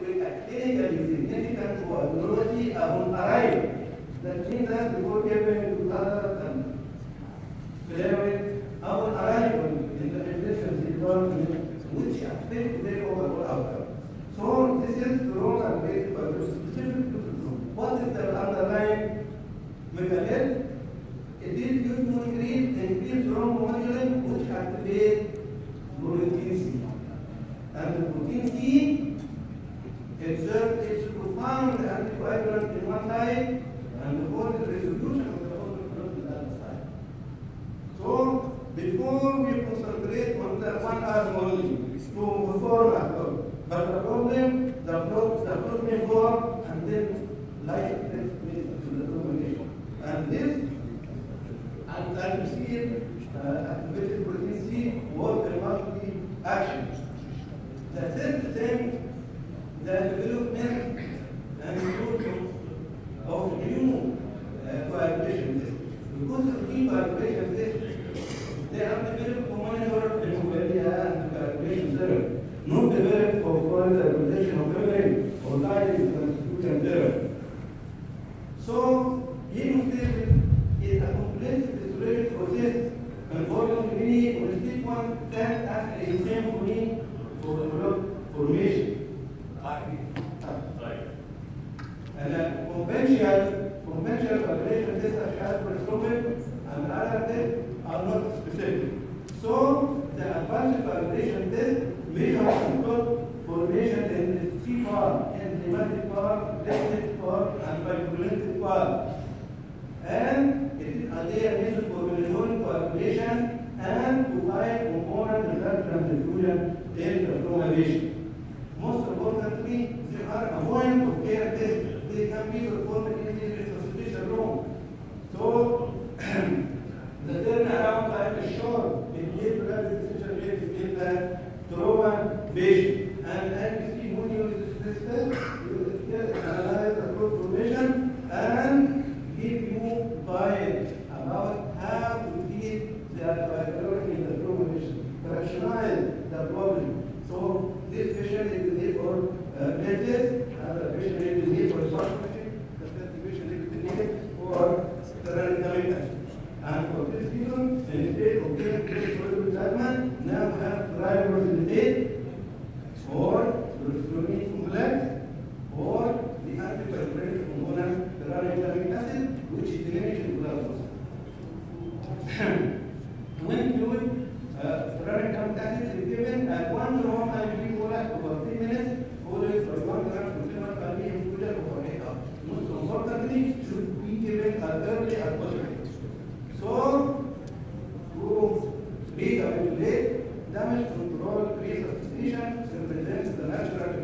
with clinically or abnormality upon arrival. That to other upon arrival the. So this is based specific. What is the underlying mechanism? It is used to increase increase thrombomodulin which activate protein C. And the protein C exerts its profound anticoagulant in one side and causes resolution of the whole on the other side. Before we concentrate on the one arm only to perform a block, but the problem, the block, the form and then life takes place to the domination. And this and I receive uh, activated protein C work in multi action. The third thing, the development and use of new uh, coagulation. Because of new tests, they have developed to monitor the hemoglobin and coagulation level, not developed for coagulation of urine or diet transfusion error. So, hemostasis is a complex physiologic process involving many constituent that act as a symphony for the blood formation. And a conventional, conventional coagulation tests such as prescription and other tests specific. So, the advanced coagulation test measures blood formation in C form, enzymatic part, lactic part, and bicoagulated part. And it is idea used for metabolic coagulation and to find component result transfusion in the coagulation. Most importantly, there are a point of care tests. They can be performed in the resuscitation room. So, the turnaround time is short. In here, blood decision rate in the trauma patient. And as you see, when you use this test, you will analyze the blood formation and give you guide about how to the coagulation in the trauma patient. Rationalize the problem. So this patient is here for uh, and the patient is here for sponsorship, the third patient is here for acid. And for this reason, instead of getting this soluble plasma, now have triborosilate recapitulate, damage control resuscitation represents the natural